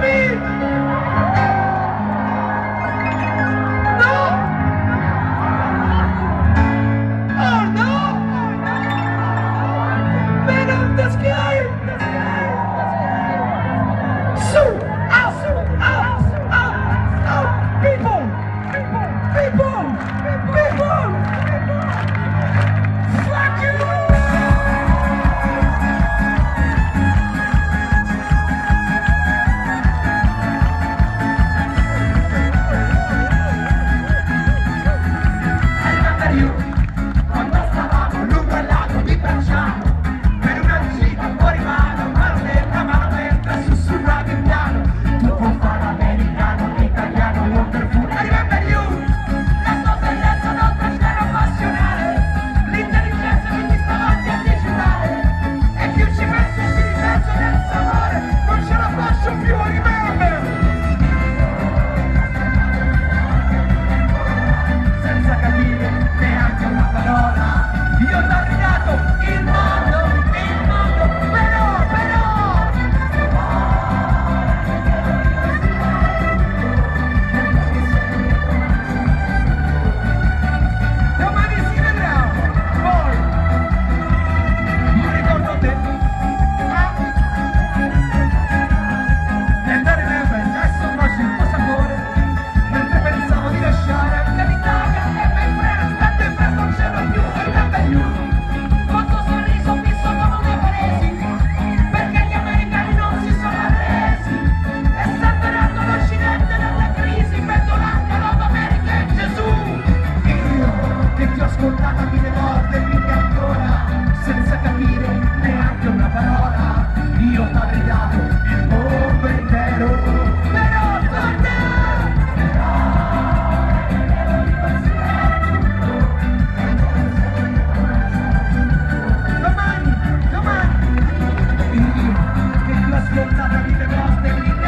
me! Thank you.